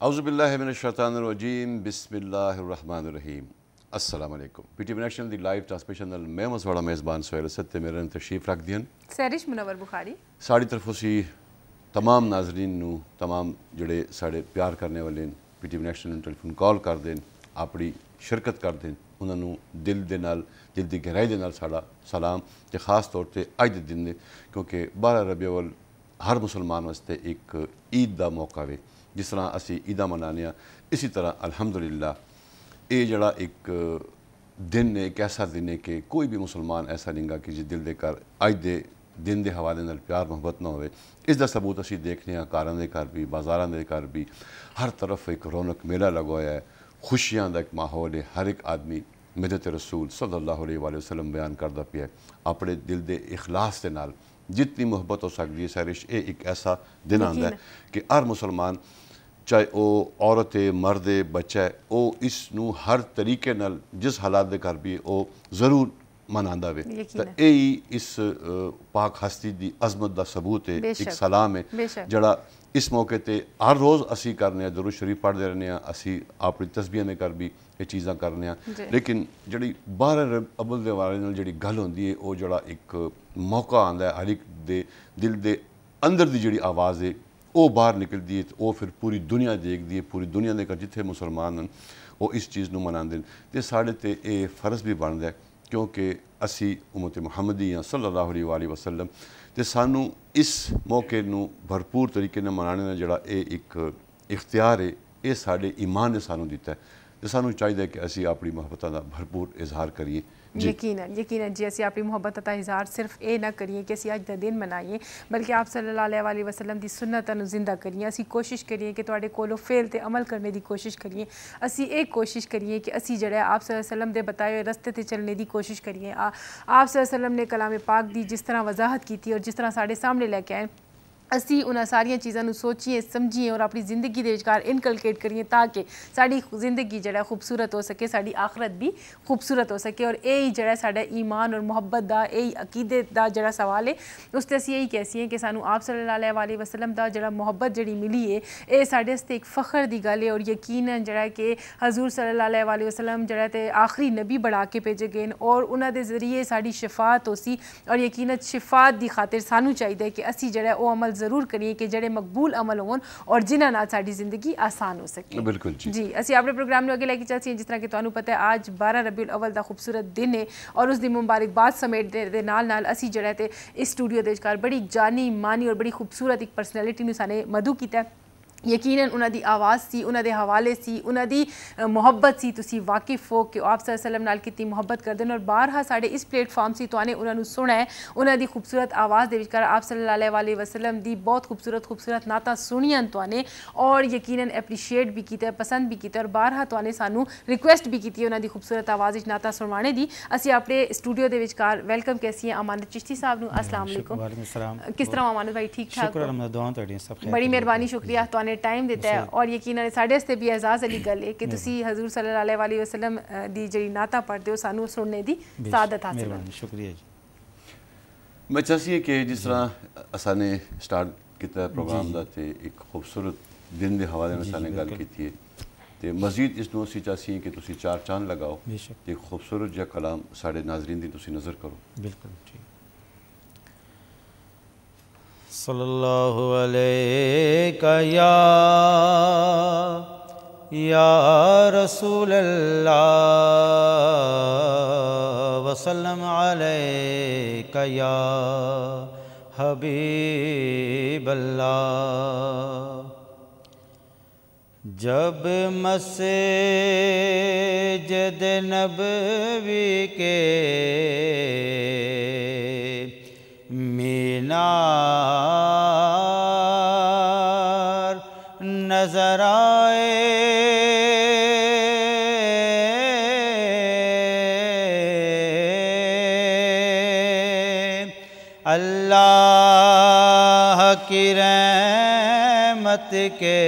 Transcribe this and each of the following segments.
अउज़बिल्लिमिनशैतरजीम बिसमीम अल्लाम P T national the live transmission मैं मसवाड़ा मेज़बान सोहेल सत्य मेरे तशीफ रख दियन सैरिश मुनवर बुखारी साड़ी तरफ़ उसी तमाम नाजरीन तमाम जोड़े साढ़े प्यार करने वाले P T national telephone call कर देन अपनी शिरकत कर देन उन्होंने दिल के नाल दिल की गहराई के सलाम तो खास तौर पर अज के दिन क्योंकि बारह रबी अवल हर मुसलमान वास्ते एक ईद का मौका वे जिस तरह असी ईदा मनाने इसी तरह अलहमद लाला ये जड़ा एक दिन है एक ऐसा दिन है कि कोई भी मुसलमान ऐसा नहीं गा कि जिस दिल के घर अज दे दिन के हवाले न प्यार मुहब्बत न हो इस सबूत असं देखने कारा के घर भी बाजारों के घर भी हर तरफ़ एक रौनक मेला लगवाया है। खुशियाँ का एक माहौल है हर एक आदमी मिदत रसूल सल्लाह वाले वसलम बयान करता पे अपने दिल के इखलास के नाल जितनी मुहब्बत हो सकती है सरिश एक ऐसा दिन आता है। कि हर मुसलमान ਚਾਹੇ ਉਹ ਔਰਤ ਹੈ ਮਰਦ ਹੈ ਬੱਚਾ ਹੈ ਉਹ ਇਸ ਨੂੰ ਹਰ ਤਰੀਕੇ ਨਾਲ ਜਿਸ ਹਾਲਾਤ ਦੇ ਘਰ ਵੀ ਉਹ ਜ਼ਰੂਰ ਮਨਾਉਂਦਾ ਵੇ। ਤਾਂ ਇਹ ਹੀ ਇਸ ਪਾਕ ਹਸਤੀ ਦੀ ਅਜ਼ਮਤ ਦਾ ਸਬੂਤ ਹੈ ਇੱਕ ਸਲਾਮ ਹੈ ਜਿਹੜਾ ਇਸ ਮੌਕੇ ਤੇ ਹਰ ਰੋਜ਼ ਅਸੀਂ ਕਰਨੇ ਆ ਦਰੂਦ ਸ਼ਰੀਫ ਪੜ੍ਹਦੇ ਰਹਿੰਦੇ ਆ ਅਸੀਂ ਆਪਣੀ ਤਸਬੀਹਾਂ ਦੇ ਕਰ ਵੀ ਇਹ ਚੀਜ਼ਾਂ ਕਰਨੇ ਆ ਲੇਕਿਨ ਜਿਹੜੀ ਬਾਹਰ ਅਬਲ ਦੇ ਵਾਲੇ ਨਾਲ ਜਿਹੜੀ ਗੱਲ ਹੁੰਦੀ ਹੈ ਉਹ ਜਿਹੜਾ ਇੱਕ ਮੌਕਾ ਆਂਦਾ ਹੈ ਹਰ ਇੱਕ ਦੇ ਦਿਲ ਦੇ ਅੰਦਰ ਦੀ ਜਿਹੜੀ ਆਵਾਜ਼ ਹੈ वह बहर निकल दिए तो वह फिर पूरी दुनिया देख दिए पूरी दुनिया देखकर जिते मुसलमान हैं वह इस चीज़ को मनाते हैं तो साढ़े तो ये फ़र्ज़ भी बन रहा है, क्योंकि असी उमत मुहमदी हाँ वाली वसलम तो सू इस मौके भरपूर तरीके ने मनाने का जोड़ा ये एक इख्तियार है ये साढ़े ईमान ने सूँ दिता है। तो सूँ चाहिए कि असी अपनी मोहब्बत का भरपूर इजहार करिए यकीन यकीन जी सियापी मुहब्बत का इजहार सिर्फ़ ये ना करिए कि असी अज का दिन मनाइए, बल्कि आप सल्ला वसलम की सुनत ज़िंदा करिए। असी कोशिश करिए कि थोड़े को फेल तो अमल करने की कोशिश करिए। असी एह् कोशिश करिए कि असी जड़ा आप वसलम के बताए हुए रस्ते से चलने की कोशिश करिए। आप वसलम ने कलाम पाक की जिस तरह वजाहत की और जिस तरह साढ़े सामने लैके आए। असी उन्होंने सारिया चीज़ों सोचिए समझिए और अपनी ज़िंदगी इनकलकेट करिए ताकि ज़िंदगी जो है खूबसूरत हो सके साड़ी आखरत भी खूबसूरत हो सके। और यही जरा सा ईमान और मुहब्बत का यही अकीदत का जरा सवाल है उससे असं यही कह सी कि सू आप सल्ला वसलम का जरा मुहब्बत जी मिली है ये साढ़े वास्ते एक फखर की गल है और यकीन जरा कि हजूर सल्ला वसलम जरा आखिरी नबी बढ़ा के भेजे गए और उन्होंने ज़रिए साफात हो सी और यकीन शिफात की खातिर सानू चाहिए कि असी जरा वो अमल ਜ਼ਰੂਰ ਕਰੀਏ ਕਿ ਜਿਹੜੇ ਮਕਬੂਲ ਅਮਲ ਹੋਣ ਔਰ ਜਿਨ੍ਹਾਂ ਨਾਲ ਸਾਡੀ ਜ਼ਿੰਦਗੀ ਆਸਾਨ ਹੋ ਸਕੇ ਬਿਲਕੁਲ ਜੀ ਜੀ ਅਸੀਂ ਆਪਣੇ ਪ੍ਰੋਗਰਾਮ ਨੂੰ ਅੱਗੇ ਲੈ ਕੇ ਚੱਲਦੇ ਜਿਸ ਤਰ੍ਹਾਂ ਕਿ ਤੁਹਾਨੂੰ ਪਤਾ ਹੈ ਅੱਜ 12 ਰਬੀਉਲ ਅਵਲ ਦਾ ਖੂਬਸੂਰਤ ਦਿਨ ਹੈ ਔਰ ਉਸ ਦੀ ਮੁਬਾਰਕਬਾਦ ਸਮੇਟ ਦੇ ਨਾਲ ਨਾਲ ਅਸੀਂ ਜਿਹੜਾ ਤੇ ਇਸ ਸਟੂਡੀਓ ਦੇ ਵਿਚਕਾਰ ਬੜੀ ਜਾਨੀ ਮਾਨੀ ਔਰ ਬੜੀ ਖੂਬਸੂਰਤ ਇੱਕ ਪਰਸਨੈਲਿਟੀ ਨੂੰ ਸਾਨੇ ਮਧੂ ਕੀਤਾ यकीन उन्हों की आवाज़ से उन्होंने हवाले से उन्हों की मुहब्बत से तुम वाकिफ हो कि आप सलम नाल कि मुहब्बत कर दें और बार हाँ साढ़े इस प्लेटफॉर्म से तो आने उन्होंने सुना है। उन्होंने खूबसूरत आवाज़ के विकार आप सल वसलम की बहुत खूबसूरत खूबसूरत नाता सुनिया तो आने और यकीन एप्रीशिएट भी किया पसंद भी किया और बारहा तो सू रिक्वेस्ट भी की उन्होंने खूबसूरत आवाज़ नाता सुनवाने की असं अपने स्टूडियो के विकार वेलकम कैसी है अमानत चिश्ती साहब न। किस तरह अमानत भाई ठीक ठाक बड़ी मेहरबानी शुक्रिया। टाइम दिता है और यकीन साढ़े आते भी एजाज अली गल है कि तुम हजूर सल वसलम की जी नाता पढ़ते हो सू सुनने की सादत हासिल मैं चाहिए कि जिस तरह असाने स्टार्ट किया प्रोग्राम का एक खूबसूरत दिन के हवाले में गल की है। तो मजीद इस चाहिए कि तुम चार चाँद लगाओ एक खूबसूरत जहा कलाम साढ़े नाजरीन की नज़र करो। बिल्कुल सल्लल्लाहु अलैका या या रसूल वसल्लम अलैका या हबीब जब मस्जिद नबवी के मीनार नज़र आए। अल्लाह की रहमत के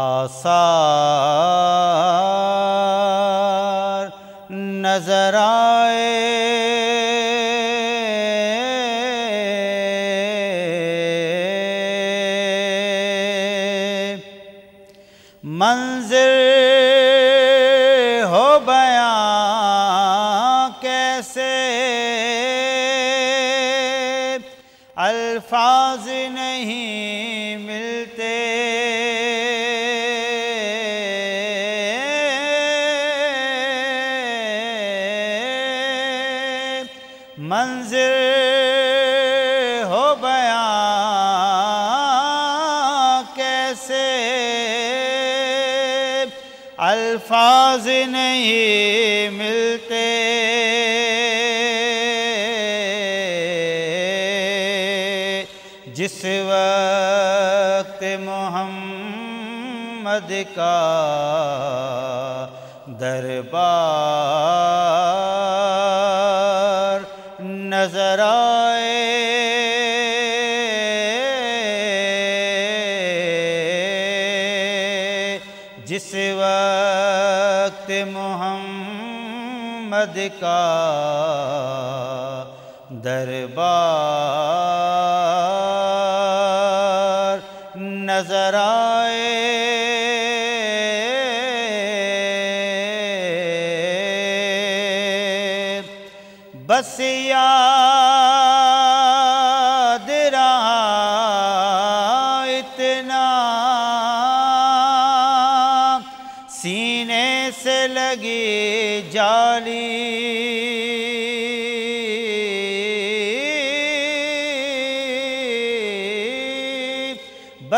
आसार अल्फाज नहीं मिलते। मंजिल हो बयां कैसे? अल्फाज नहीं का दरबार नज़र आए। जिस वक्त मोहम्मद का दरबार नज़र आए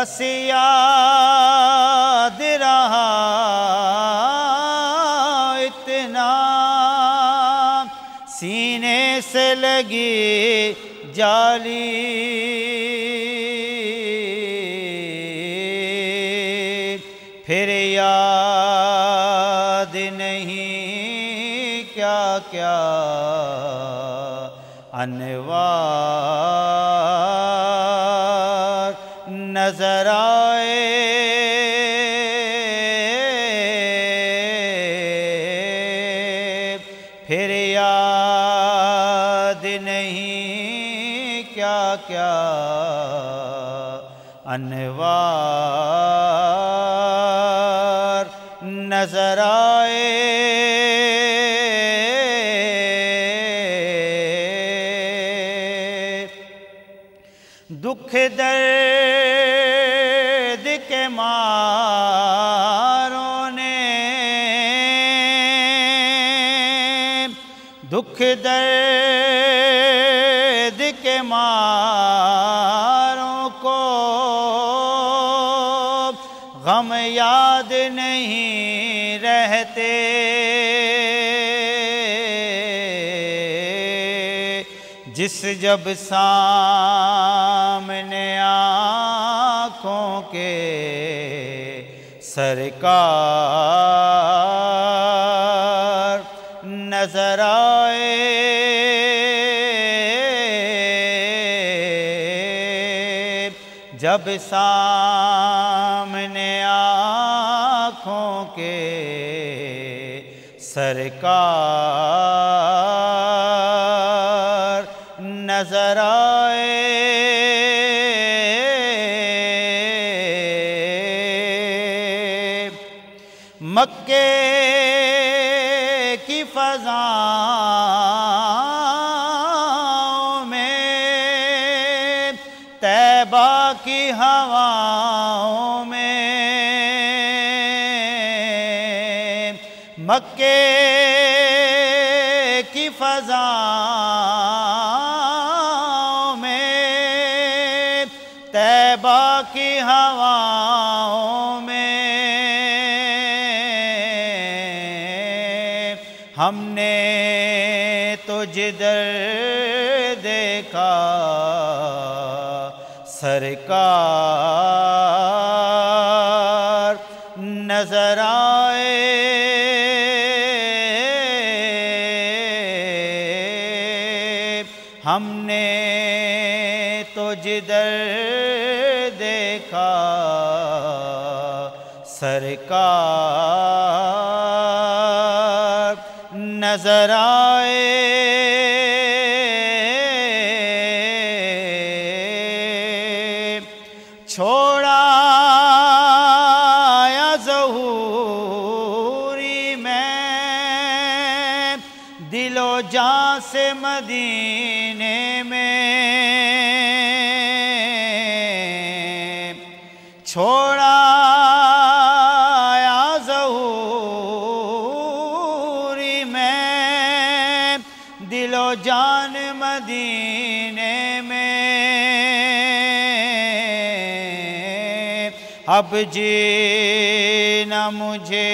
बस याद रहा इतना। सीने से लगी जाली। फिर याद नहीं क्या क्या अनवार ने दुख दर्द के मारों को गम याद नहीं रहते। जिस जब सामने आँखों के सरकार नज़र आए। जब सामने आँखों के सरकार नज़र आए की फजाओं में तैबा की हवाओं में हमने तो जिधर देखा सरकार नज़र जिधर देखा। सरकार नज़र दिलो जान मदीने में। अब जीना मुझे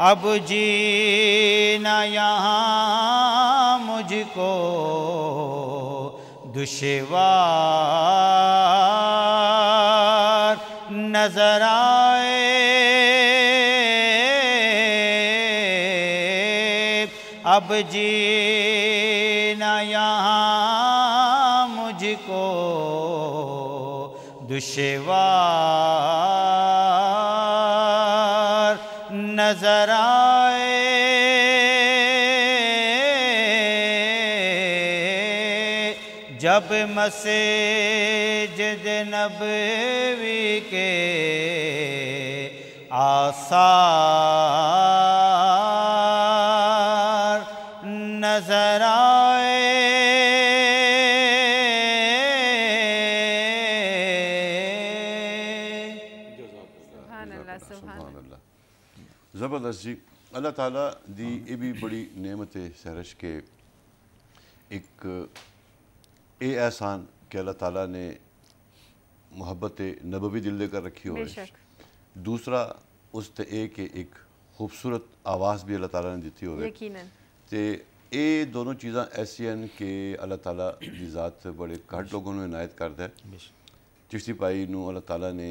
अब जीना यहाँ मुझको दुशवार नज़र अब जीना यहाँ मुझको दुशवार नज़र आए। जब मस्जिद नबवी के आसार अल्लाह तला की यह भी बड़ी नियमत है सहरश के एक एहसान कि अल्लाह तला ने मुहब्बत नब भी दिल देकर रखी हो। दूसरा उस ते के एक खूबसूरत आवाज़ भी अल्लाह तला ने दी हो दोनों चीज़ा ऐसिया कि अल्लाह तला की जात बड़े घट लोगों ने इनायत कर दिया चिश्ती पाई अल्लाह तला ने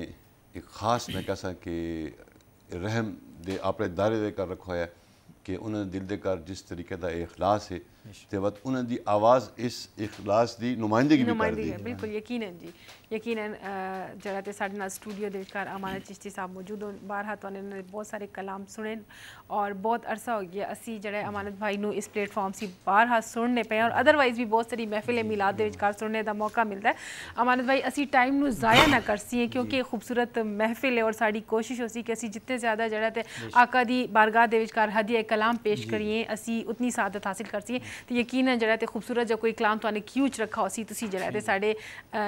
एक खास मैं कह सह रहम ਦੇ ਆਪਣੇ ਦਾਇਰੇ ਦੇ ਕਰ ਰੱਖਿਆ ਹੈ। ਕਿ ਉਹਨਾਂ ਦੇ ਦਿਲ ਦੇ ਕਰ ਜਿਸ ਤਰੀਕੇ ਦਾ ਇਹ ਇਖਲਾਸ ਹੈ ਤੇ ਵਤ ਉਹਨਾਂ ਦੀ ਆਵਾਜ਼ ਇਸ ਇਖਲਾਸ ਦੀ ਨੁਮਾਇੰਦਗੀ ਵੀ ਨੁਮਾਇੰਦਗੀ ਕਰਦੀ ਹੈ ਹੈ ਬਿਲਕੁਲ ਯਕੀਨਨ ਜੀ ਯਕੀਨਨ ਅ, ਜਿਹੜਾ ਤੇ ਸਾਡੇ ਨਾਲ ਸਟੂਡੀਓ ਦੇ ਵਿਚਕਾਰ ਅਮਾਨਤ ਚਿਸ਼ਤੀ ਸਾਹਿਬ ਮੌਜੂਦ ਹੋਣ ਬਾਹਰ ਤੁਹਾਨੂੰ ਉਹਨਾਂ ਦੇ ਬਹੁਤ ਸਾਰੇ ਕਲਾਮ ਸੁਣੇ ਔਰ ਬਹੁਤ ਅਰਸਾ ਹੋ ਗਿਆ ਅਸੀਂ ਜਿਹੜਾ ਅਮਾਨਤ ਭਾਈ ਨੂੰ ਇਸ ਪਲੇਟਫਾਰਮ ਸੀ ਬਾਹਰ ਸੁਣਨੇ ਪਏ ਔਰ ਅਦਰਵਾਈਜ਼ ਵੀ ਬਹੁਤ ਸਾਰੀ ਮਹਿਫਿਲ ਮਿਲਾਦ ਦੇ ਵਿਚਕਾਰ ਸੁਣਨੇ ਦਾ ਮੌਕਾ ਮਿਲਦਾ ਹੈ ਅਮਾਨਤ ਭਾਈ ਅਸੀਂ ਟਾਈਮ ਨੂੰ ਜ਼ਾਇਆ ਨਾ ਕਰ ਸੀਏ ਕਿਉਂਕਿ ਇਹ ਖੂਬਸੂਰਤ ਮਹਿਫਿਲ ਹੈ ਔਰ ਸਾਡੀ ਕੋਸ਼ਿਸ਼ ਹੋ ਸੀ ਕਿ ਅਸੀਂ ਜਿੱਤੇ ਜ਼ਿਆਦਾ ਜਿਹੜਾ ਤੇ ਆਕਾ ਦੀ ਬਾਰਗਾਹ ਦੇ ਵਿਚਕਾਰ ਹਦੀਆ कलाम पेश करिए असी उतनी सादत हासिल कर सीए तो यकीन जरा खूबसूरत जो कोई कलाम क्यों च रखा उसी जरा साढ़े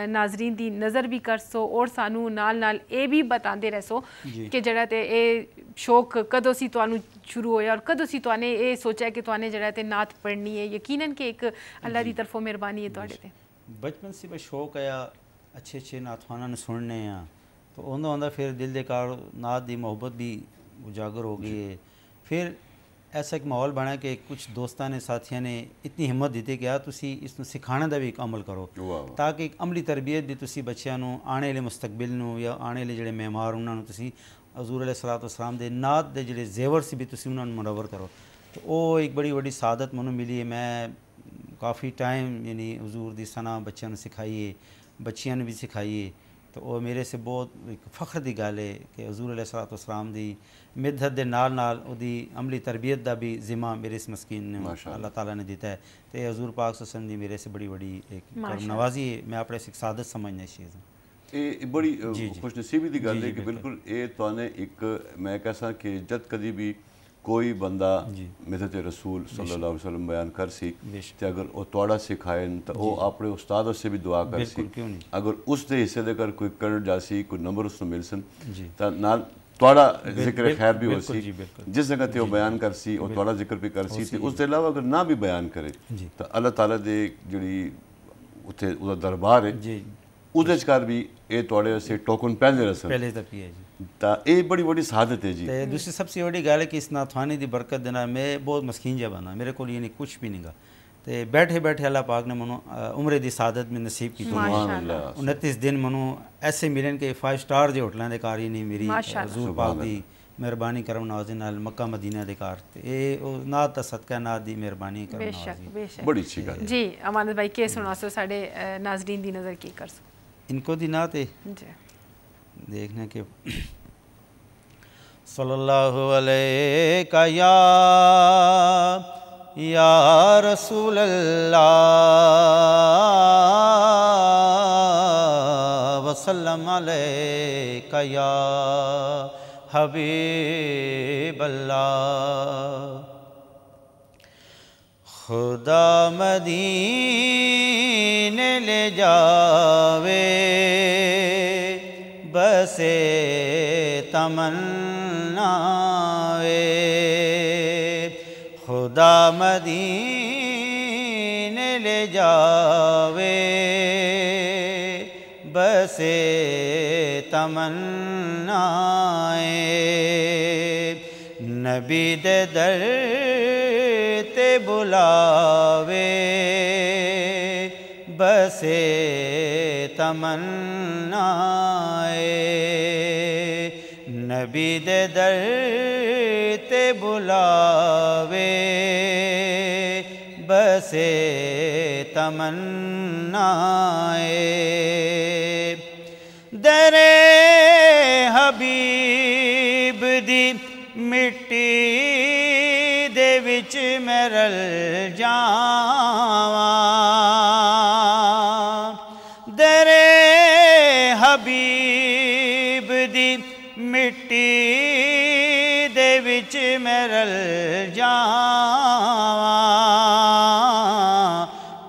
नाजरीन की नज़र भी कर सो और सानू नाल नाल ए भी बताते रह सो कि जरा ये शौक कदों से तो शुरू होया और कदों से तुमने ये सोचा कि तुमने जरा नात पढ़नी है। यकीन कि एक अल्लाह की तरफों मेहरबानी है थोड़े तो। बचपन से मैं शौक आया अच्छे अच्छे नाथवाना ने सुनने हैं तो उन्होंने फिर दिल के कार नाथ की मोहब्बत भी उजागर हो गई है। फिर ਐਸਾ ਇੱਕ ਮਾਹੌਲ ਬਣਾ ਕਿ ਕੁਝ ਦੋਸਤਾਂ ਨੇ ਸਾਥੀਆਂ ਨੇ ਇਤਨੀ ਹਿੰਮਤ ਦਿੱਤੀ ਕਿ ਆ ਤੁਸੀਂ ਇਸ ਨੂੰ ਸਿਖਾਉਣ ਦਾ ਵੀ ਇੱਕ ਅਮਲ ਕਰੋ ਤਾਂ ਕਿ ਇੱਕ ਅਮਲੀ ਤਰਬੀਅਤ ਦੀ ਤੁਸੀਂ ਬੱਚਿਆਂ ਨੂੰ ਆਉਣ ਵਾਲੇ ਮਸਤਕਬਲ ਨੂੰ ਜਾਂ ਆਉਣ ਵਾਲੇ ਜਿਹੜੇ ਮਹਿਮਾਰ ਉਹਨਾਂ ਨੂੰ ਤੁਸੀਂ ਹਜ਼ੂਰ ਅਲੈਹ ਸਲਾਤੁ ਵਸਲਾਮ ਦੇ ਨਾਤ ਦੇ ਜਿਹੜੇ ਜ਼ੇਵਰ ਸੀ ਵੀ ਤੁਸੀਂ ਉਹਨਾਂ ਨੂੰ ਮਨਵਰ ਕਰੋ ਤੇ ਉਹ ਇੱਕ ਬੜੀ ਵੱਡੀ ਸਾਦਤ ਮੈਨੂੰ ਮਿਲੀ ਹੈ ਮੈਂ ਕਾਫੀ ਟਾਈਮ ਯਾਨੀ ਹਜ਼ੂਰ ਦੀ ਸਨਾ ਬੱਚਿਆਂ ਨੂੰ ਸਿਖਾਈਏ ਬੱਚਿਆਂ ਨੂੰ ਵੀ ਸਿਖਾਈਏ ਤਾਂ ਉਹ ਮੇਰੇ ਸੇ ਬਹੁਤ ਇੱਕ ਫਖਰ ਦੀ ਗੱਲ ਹੈ ਕਿ ਹਜ਼ੂਰ ਅਲੈਹ ਸਲਾਤੁ ਵਸਲਾਮ ਦੀ ਮਿਦਹਤ ਦੇ ਨਾਲ ਨਾਲ ਉਹਦੀ ਅਮਲੀ ਤਰਬੀਅਤ ਦਾ ਵੀ ਜ਼ਿੰਮਾ ਮੇਰੇ ਇਸ ਮਸਕੀਨ ਨੂੰ ਮਾਸ਼ਾਅੱਲਾ। ਅੱਲਾਹ ਤਾਲਾ ਨੇ ਦਿੱਤਾ ਹੈ ਤੇ ਹਜ਼ੂਰ ਪਾਕ ਸੱਲਮ ਦੀ ਮੇਰੇ ਸੇ ਬੜੀ ਬੜੀ ਇੱਕ ਮਾਸ਼ਾਅੱਲਾ। ਨਵਾਜ਼ੀ ਹੈ ਮੈਂ ਆਪਣੇ ਸਿੱਖ ਸਾਦਤ ਸਮਝਣਾ ਇਸ ਚੀਜ਼ ਨੂੰ ਇਹ ਇਹ ਬੜੀ ਅ, ਜੀ, ਜੀ। ਖੁਸ਼ਨਸੀਬੀ ਦੀ ਗੱਲ ਜੀ, ਹੈ ਜੀ, ਕਿ ਬਿਲਕੁਲ। ਬਿਲਕੁਲ ਇਹ ਤੁਹਾਨੂੰ ਇੱਕ ਮੈਂ ਕਹਾਂ ਕਿ ਜਦ ਕਦੀ ਵੀ कोई बंदा मिदत रसूल सल्ला वसलम बयान कर सी तो अगर वह तोड़ा सिखाए तो वह अपने उस्ताद से भी दुआ कर सी। अगर उस दे हिस्से दे कर कोई कर जा सी कोई नंबर उसको मिल सन तो नाल थोड़ा ज़िक्र खैर भी हो सी। जिस जगह ते वह बयान कर सी और तोड़ा ज़िक्र भी कर सी उस अलावा अगर ना भी बयान करे तो अल्लाह ताला दे जी उत्थे दरबार है। ਨਾ ਕਰੇ। ਤਾਂ ਉਹਦਾ ਚ ਕਰ ਵੀ ਇਹ ਤੁਹਾਡੇ ਵਾਸਤੇ ਟੋਕਨ ਪਹਿਲੇ ਰਸਨ ਪਹਿਲੇ ਤੱਕ ਹੀ ਹੈ ਜੀ। ਤਾਂ ਇਹ ਬੜੀ ਵੱਡੀ ਸਾਦਤ ਹੈ ਜੀ। ਤੇ ਦੂਸਰੀ ਸਭ ਤੋਂ ਵੱਡੀ ਗੱਲ ਹੈ ਕਿ ਇਸ ਨਾਥਵਾਨੀ ਦੀ ਬਰਕਤ ਦੇ ਨਾਲ ਮੈਂ ਬਹੁਤ ਮਸਕੀਨ ਜਿਹਾ ਬਣਾ ਮੇਰੇ ਕੋਲ ਯਾਨੀ ਕੁਝ ਵੀ ਨਹੀਂਗਾ। ਤੇ ਬੈਠੇ ਬੈਠੇ ਅੱਲਾਹ ਪਾਕ ਨੇ ਮੈਨੂੰ ਉਮਰੇ ਦੀ ਸਾਦਤ में ਨਸੀਬ ਕੀਤੀ। ਅੱਲਾਹ 29 ਦਿਨ ਮੈਨੂੰ ਐਸੇ ਮਿਲਣ ਕਿ 5 ਸਟਾਰ ਦੇ ਹੋਟਲਾਂ ਦੇ ਘਰ ਹੀ ਨਹੀਂ ਮੇਰੀ ਮਾਸ਼ਾਅੱਲਾ। ਹਜ਼ੂਰ ਪਾਕ ਦੀ ਮਿਹਰਬਾਨੀ ਕਰਮ ਨਵਾਜ਼ੀ ਨਾਲ ਮੱਕਾ ਮਦੀਨਾ ਦੇ ਘਰ। ਤੇ ਇਹ ਉਹ ਨਾਤ ਦਾ ਸਦਕਾ ਨਾਤ ਦੀ ਮਿਹਰਬਾਨੀ ਕਰਮ ਬੇਸ਼ੱਕ ਬੜੀ ਅੱਛੀ ਗੱਲ ਹੈ। ਜੀ ਅਮਾਨਤ ਭਾਈ ਕੀ ਸੁਣਾ ਸੋ ਸਾਡੇ ਨਾਜ਼ਰੀਨ ਦੀ ਨਜ਼ਰ ਕੀ ਕਰ ਸੋ इनको दी नात। देखने के सल्लल्लाहु अलैहि या या रसूल अल्लाह वसल्लम अलैका या हबीब अल्लाह खुदा मदीने ले जावे, बसे तमन्नावे खुदा मदीने ले जावे, बसे तमन्नाए। नबी दे दर बुलावे। बसे तमन्नाए। नबी दे दर ते बुलावे। बसे तमन्नाए। रल जावां। दरे हबीब दी मिट्टी दे विच मैं रल जावां।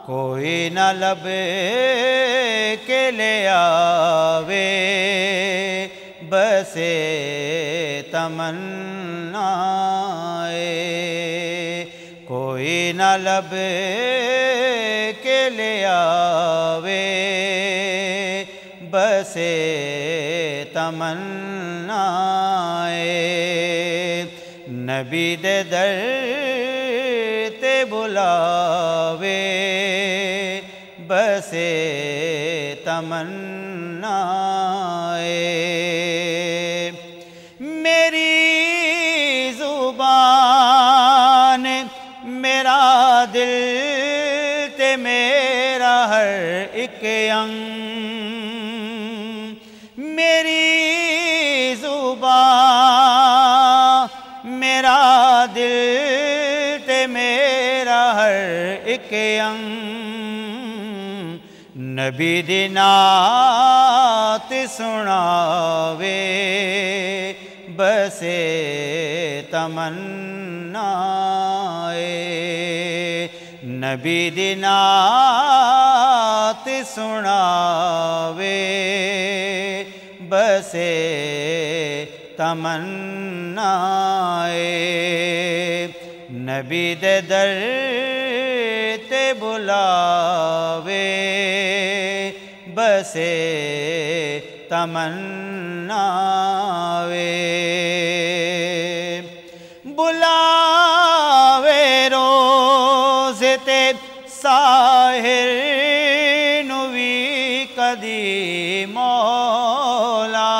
कोई न लभे के ले आवे, बसे तमन्नाए कोई न लभे के ले आवे। बसे तमन्नाए। नबी दे दर ते बुलावे। बसे तमन्नाए। अंग मेरी ज़ुबान मेरा दिल ते मेरा हर एक अंग नबी दी नात सुनावे, बसे तमन्नाए। नबी दी नात सुनावे बसे तमन्नाए नबी दे दर ते बुलावे बसे तमन्नावे बुलावे रोज ते साहिर नु भी कदी मौला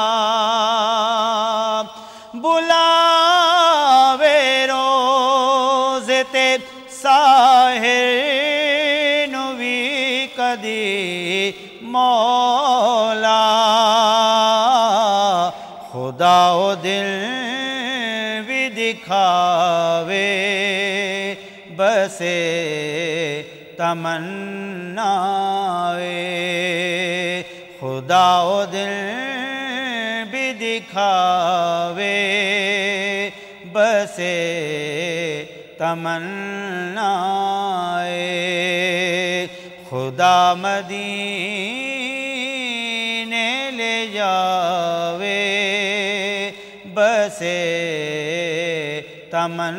बुलावे रोज ते साहिर नु भी कदी मौला खुदा ओ दिल भी दिखावे बसे तमन्नाए खुदा दिल भी दिखावे, बसे तमन्नाए। खुदा मदीने ले जावे, बसे तमन्नाए।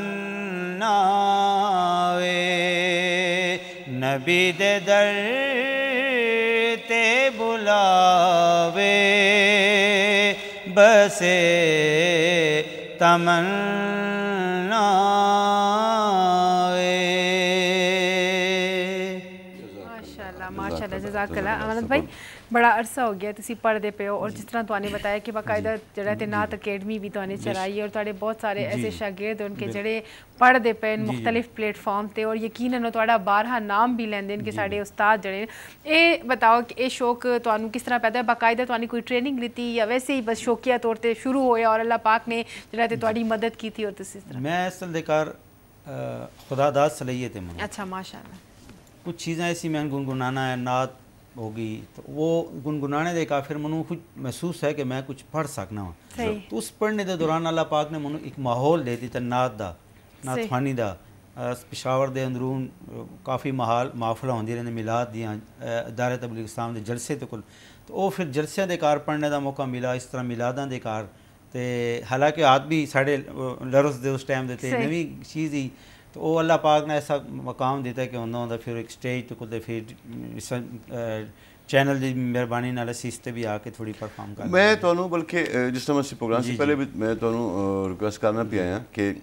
नबी दे दर बुलावे बसे तमन्नाए माशाल्लाह माशाल्लाह जजाकल्ला अमनत भाई। बड़ा अरसा हो गया ਤੁਸੀਂ ਪੜ੍ਹਦੇ ਪਏ ਹੋ ਔਰ ਜਿਸ ਤਰ੍ਹਾਂ ਤੁਹਾਨੂੰ ਬਤਾਇਆ ਕਿ ਬਾਕਾਇਦਾ ਜਿਹੜਾ ਤੇ ਨਾਤ ਅਕੈਡਮੀ ਵੀ ਤੁਹਾਨੂੰ ਚਲਾਈ ਹੈ ਔਰ ਤੁਹਾਡੇ ਬਹੁਤ ਸਾਰੇ ਐਸੇ ਸ਼ਾਗਿਰਦ ਹਨ ਕਿ ਜਿਹੜੇ ਪੜ੍ਹਦੇ ਪਏ ਨੇ ਮੁxtਲਿਫ ਪਲੇਟਫਾਰਮ ਤੇ ਔਰ ਯਕੀਨਨ ਉਹ ਤੁਹਾਡਾ ਬਾਰਹਾ ਨਾਮ ਵੀ ਲੈਂਦੇ ਨੇ ਕਿ ਸਾਡੇ ਉਸਤਾਦ ਜਿਹੜੇ ਨੇ। ਇਹ ਬਤਾਓ ਕਿ ਇਹ ਸ਼ੌਕ ਤੁਹਾਨੂੰ ਕਿਸ ਤਰ੍ਹਾਂ ਪੈਦਾ ਹੋਇਆ ਬਾਕਾਇਦਾ ਤੁਹਾਨੂੰ ਕੋਈ ਟ੍ਰੇਨਿੰਗ ਲਿੱਤੀ ਜਾਂ ਵੈਸੇ ਹੀ ਬਸ ਸ਼ੌਕੀਆ ਤੌਰ ਤੇ ਸ਼ੁਰੂ ਹੋਇਆ ਔਰ ਅੱਲਾਹ ਪਾਕ ਨੇ ਜਿਹੜਾ ਤੇ ਤੁਹਾਡੀ ਮਦਦ ਕੀਤੀ ਔਰ ਤੁਸੀਂ ਇਸ ਤਰ੍ਹਾਂ मैं असल देकार खुदा दाद सलाहियत है मन ਅੱਛਾ ਮਾਸ਼ਾਅੱਲਾ कुछ चीज़ें ऐसी मैं गुनगुनाना है नात होगी तो वो गुनगुनाने दे काफिर मनु कुछ महसूस है कि मैं कुछ पढ़ सकना वा सही। तो उस पढ़ने दे दौरान अल्लाह पाक ने मनु एक माहौल दे दिता नात दा नात सही। फानी दा ਅ, ਪਿਸ਼ਾਵਰ ਦੇ ਅੰਦਰੂਨ ਅ, ਕਾਫੀ ਮਹਾਲ ਮਾਫਲਾ ਹੁੰਦੀ ਰਹਿੰਦੇ ਮਿਲਾਦ ਦੀਆਂ ਅ, ਅਦਾਰੇ ਤਬਲੀਗ ਇਸਲਾਮ ਦੇ ਜਲਸੇ ਤੇ ਕੁਲ ਤੇ ਉਹ ਫਿਰ ਜਲਸਿਆਂ ਦੇ ਕਾਰ ਪੜ੍ਹਨੇ ਦਾ ਮੌਕਾ ਮਿਲਾ ਇਸ ਤਰ੍ਹਾਂ ਮਿਲਾਦਾਂ ਦੇ ਕਾਰ ਤੇ ਹਾਲਾਂਕਿ ਆਦ ਵੀ ਸਾਡੇ ਅ, ਲਰਸ ਦੇ ਉਸ ਟਾਈਮ ਦੇ ਤੇ ਸਹੀ। ਨਵੀਂ ਚੀਜ਼ ਹੀ तो वो अल्लाह पाक ने ऐसा मकाम दिता है कि उन्होंने उन्होंने फिर एक स्टेज तो कुछ फिर इस चैनल ਦੀ ਮਿਹਰਬਾਨੀ ਨਾਲ ਅਸੀਂ ਇਸ ਤੇ ਵੀ ਆ ਕੇ ਥੋੜੀ ਪਰਫਾਰਮ ਕਰ ਮੈਂ ਤੁਹਾਨੂੰ ਬਲਕਿ ਅ, ਜਿਸ ਤਰ੍ਹਾਂ ਅਸੀਂ ਪ੍ਰੋਗਰਾਮ ਜੀ, ਸੀ ਪਹਿਲੇ ਵੀ ਮੈਂ ਤੁਹਾਨੂੰ ਰਿਕੁਐਸਟ ਕਰਨਾ ਪਿਆ ਆ ਕਿ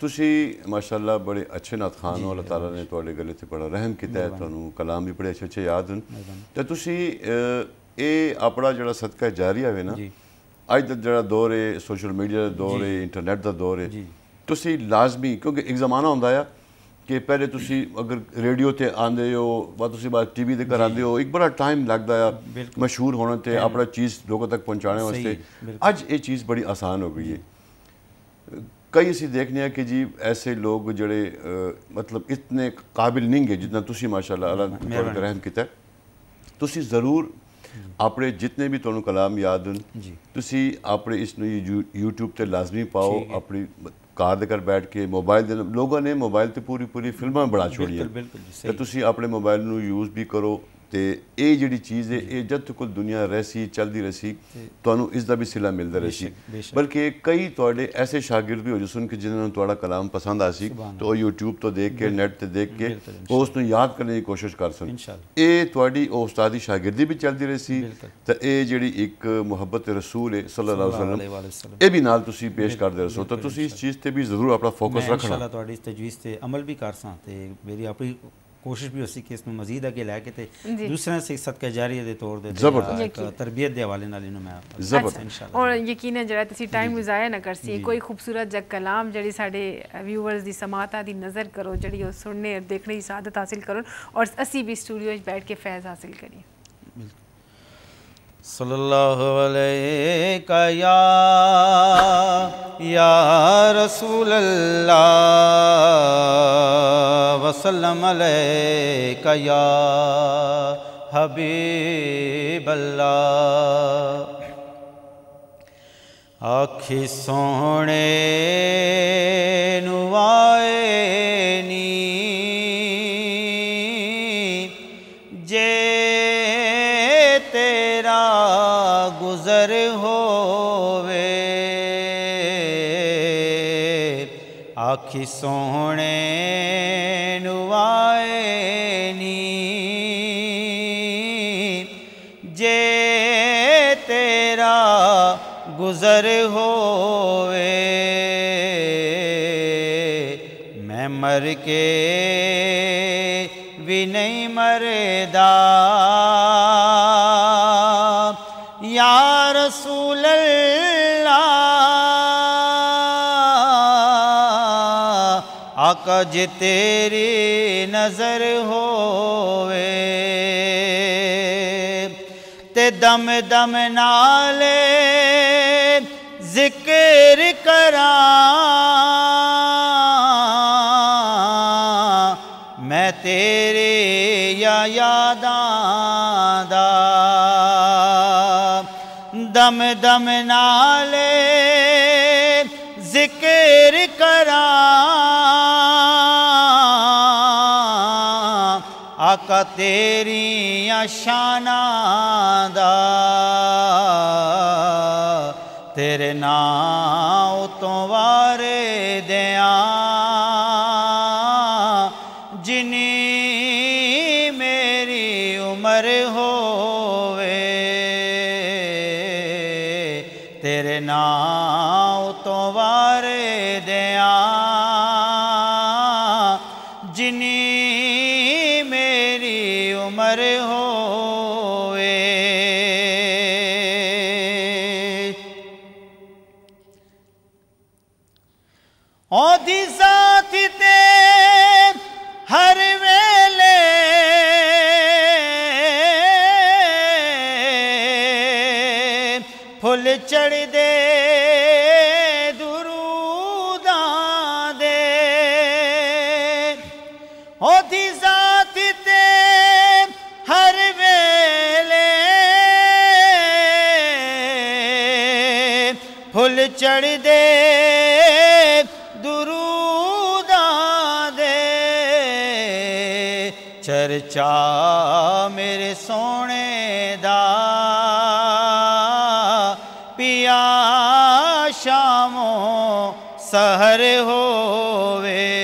ਤੁਸੀਂ ਮਾਸ਼ਾਅੱਲਾ ਬੜੇ ਅੱਛੇ ਨਾਤ ਖਾਨ ਹੋ ਅੱਲਾਹ ਤਾਲਾ ਨੇ ਤੁਹਾਡੇ ਗਲੇ ਤੇ ਬੜਾ ਰਹਿਮ ਕੀਤਾ ਹੈ ਤੁਹਾਨੂੰ ਕਲਾਮ ਵੀ ਬੜੇ ਅੱਛੇ ਅੱਛੇ ਯਾਦ ਹਨ ਤੇ ਤੁਸੀਂ ਅ, ਇਹ ਆਪਣਾ ਜਿਹੜਾ ਸਦਕਾ ਜਾਰੀ ਹੋਵੇ ਨਾ ਜੀ। ਅੱਜ ਦਾ ਜਿਹੜਾ ਦੌਰ ਹੈ ਸੋਸ਼ਲ ਮੀਡੀਆ ਦਾ ਦੌਰ ਹੈ ਇੰਟਰਨੈਟ ਦਾ ਦੌਰ ਹੈ ਜੀ। ਤੁਸੀਂ ਲਾਜ਼ਮੀ ਕਿਉਂਕਿ ਇੱਕ ਜ਼ਮਾਨਾ ਹੁੰਦਾ ਆ ਕਿ ਪਹਿਲੇ ਤੁਸੀਂ ਅਗਰ ਰੇਡੀਓ ਤੇ ਆਂਦੇ ਹੋ ਜਾਂ ਤੁਸੀਂ ਬਾਅਦ ਟੀਵੀ ਤੇ ਕਰਾਉਂਦੇ ਹੋ ਇੱਕ ਬੜਾ ਟਾਈਮ ਲੱਗਦਾ ਆ ਬਿਲਕੁਲ। ਮਸ਼ਹੂਰ ਹੋਣ ਤੇ ਆਪਣਾ ਚੀਜ਼ ਲੋਕਾਂ ਤੱਕ ਪਹੁੰਚਾਉਣ ਸਹੀ, ਵਾਸਤੇ ਬਿਲਕੁਲ। ਅੱਜ ਇਹ ਚੀਜ਼ ਬੜੀ ਆਸਾਨ ਹੋ ਗਈ ਹੈ ਕਈ ਅਸੀਂ ਦੇਖਨੇ ਆ ਕਿ ਜੀ ਐਸੇ ਲੋਕ ਜਿਹੜੇ ਅ, ਮਤਲਬ ਇਤਨੇ ਕਾਬਿਲ ਨਹੀਂ ਹੈ ਜਿੰਨਾ ਤੁਸੀਂ ਮਾਸ਼ਾਅੱਲਾ ਅੱਲਾਹ ਨੇ ਤੁਹਾਡੇ ਤੇ ਰਹਿਮ ਕੀਤਾ ਹੈ। ਤੁਸੀਂ ਜ਼ਰੂਰ ਆਪਣੇ ਜਿੰਨੇ ਵੀ ਤੁਹਾਨੂੰ ਕਲਾਮ ਯਾਦ ਹਨ ਜੀ। ਤੁਸੀਂ ਆਪਣੇ ਇਸ ਕਾਰ ਦੇ ਘਰ ਬੈਠ ਕੇ ਮੋਬਾਈਲ ਦੇ ਲੋਕਾਂ ਨੇ ਮੋਬਾਈਲ ਤੇ ਪੂਰੀ ਪੂਰੀ ਫਿਲਮਾਂ ਬਣਾ ਛੋੜੀਆਂ। ਬਿਲਕੁਲ ਜੀ, ਤੇ ਤੁਸੀਂ ਆਪਣੇ ਮੋਬਾਈਲ ਨੂੰ ਯੂਜ਼ ਵੀ ਕਰੋ ਤੇ ਇਹ ਜਿਹੜੀ ਚੀਜ਼ ਹੈ ਇਹ ਜਦ ਤੱਕ ਦੁਨੀਆ ਰਹਿਸੀ ਚੱਲਦੀ ਰਹੀ ਤੁਹਾਨੂੰ ਇਸ ਦਾ ਵੀ ਸਿਲਾ ਮਿਲਦਾ ਰਹੀ। ਬਲਕਿ ਕਈ ਤੁਹਾਡੇ ਐਸੇ ਸ਼ਾਗਿਰਦ ਵੀ ਹੋ ਜੋ ਸੁਣ ਕੇ ਜਿਨ੍ਹਾਂ ਨੂੰ ਤੁਹਾਡਾ ਕਲਾਮ ਪਸੰਦ ਆ ਸੀ ਤਾਂ YouTube ਤੋਂ ਦੇਖ ਕੇ ਨੈਟ ਤੇ ਦੇਖ ਕੇ ਉਸ ਨੂੰ ਯਾਦ ਕਰਨ ਦੀ ਕੋਸ਼ਿਸ਼ ਕਰ ਸਨ। ਇਹ ਤੁਹਾਡੀ ਉਹ ਉਸਤਾਦੀ ਸ਼ਾਗਿਰਦੀ ਵੀ ਚੱਲਦੀ ਰਹੀ। ਤਾਂ ਇਹ ਜਿਹੜੀ ਇੱਕ ਮੁਹੱਬਤ ਰਸੂਲ ਹੈ ਸੱਲੱਲਾਹੁ ਅਲੈहि ਅਲੈਹਿ ਵਸੱਲਮ। ਇਹ ਵੀ ਨਾਲ ਤੁਸੀਂ ਪੇਸ਼ ਕਰਦੇ ਰਹੋ ਤਾਂ ਤੁਸੀਂ ਇਸ ਚੀਜ਼ ਤੇ ਵੀ ਜ਼ਰੂਰ ਆਪਣਾ ਫੋਕਸ ਰੱਖਣਾ ਇਨਸ਼ਾਅੱਲਾ ਤੁਹਾਡੀ ਇਸ ਤਜਵੀਜ਼ ਤੇ ਅਮਲ ਵੀ ਕਰ ਸਾਂ ਤੇ ਮੇਰੀ ਆਪਣੀ ਕੋਸ਼ਿਸ਼ ਵੀ ਹੋਸੀ ਕਿ ਇਸ ਨੂੰ ਮਜ਼ੀਦ ਅੱਗੇ ਲੈ ਕੇ ਤੇ ਜੀ। ਦੂਸਰਿਆਂ ਸੇ ਸਦਕਾ ਜਾਰੀਆ ਦੇ ਤੌਰ ਦੇ ਤੇ ਜ਼ਬਰਦਸਤ। ਜਾਂ ਇੱਕ ਤਰਬੀਅਤ ਦੇ ਹਵਾਲੇ ਨਾਲ ਇਹਨੂੰ ਮੈਂ ਜ਼ਬਰਦਸਤ। ਇਨਸ਼ਾਅੱਲਾ ਔਰ ਯਕੀਨਨ ਜਿਹੜਾ ਤੁਸੀਂ ਟਾਈਮ ਵੀ ਜ਼ਾਇਆ ਨਾ ਕਰਸੀ ਕੋਈ ਖੂਬਸੂਰਤ ਜਿਹਾ ਕਲਾਮ ਜਿਹੜੀ ਸਾਡੇ ਵਿਊਅਰਸ ਦੀ ਸਮਾਤਾਂ ਦੀ ਨਜ਼ਰ ਕਰੋ ਜਿਹੜੀ ਉਹ ਸੁਣਨੇ ਔਰ ਦੇਖਣੇ ਦੀ ਸਾਦਤ ਹਾਸਿਲ ਕਰਨ ਔਰ ਅਸੀਂ ਵੀ ਸਟੂਡੀਓ ਵਿੱਚ ਬੈਠ ਕੇ ਫੈਜ਼ ਹਾਸਿਲ ਕਰੀਏ सल्लल्लाहु अलैहि या या रसूल अल्लाह वसल्लम अलैका या सोने नुआए आखी सोने नुआए जे तेरा गुजर होवे मैं मर के भी नहीं मरदा। आका जे तेरी नज़र होवे, ते दम दम नाले ज़िक्र करा। मैं तेरे या यादा दम दम नाले ज़िक्र करा। ਤੇਰੀਆਂ ਸ਼ਾਨਾਂ ਦਾ, ਤੇਰੇ ਨਾਂ ਤੋਂ ਵਾਰੇ ਦਿਆਂ। ਜਿਨੀ ਮੇਰੀ ਉਮਰ ਹੋਵੇ, ਤੇਰੇ ਨਾਂ ਉਤੋਂ ਵਾਰੇ ਚਰਚਾ ਮੇਰੇ ਸੋਹਣੇ ਦਾ ਪਿਆ ਸ਼ਾਮੋ ਸਹਰ हो वे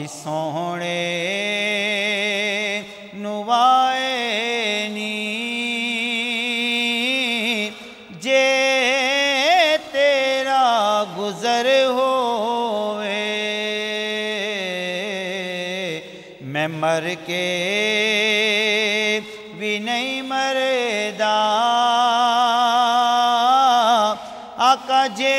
हाथी सोने नुवाए नी। जे तेरा गुजर होवे, मैं मर के भी नहीं मरदा। आका जे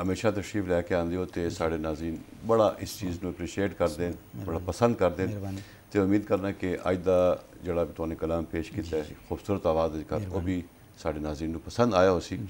हमेशा तशरीफ़ लैके आते हो तो साढ़े नाजीन बड़ा इस चीज़ में अप्रिशिएट कर दें बड़ा पसंद कर दें तो उम्मीद करना कि अज का जोड़ा तुमने कलाम पेश किया खूबसूरत आवाज़ कर वो भी साढ़े नाजीन पसंद आया उसी।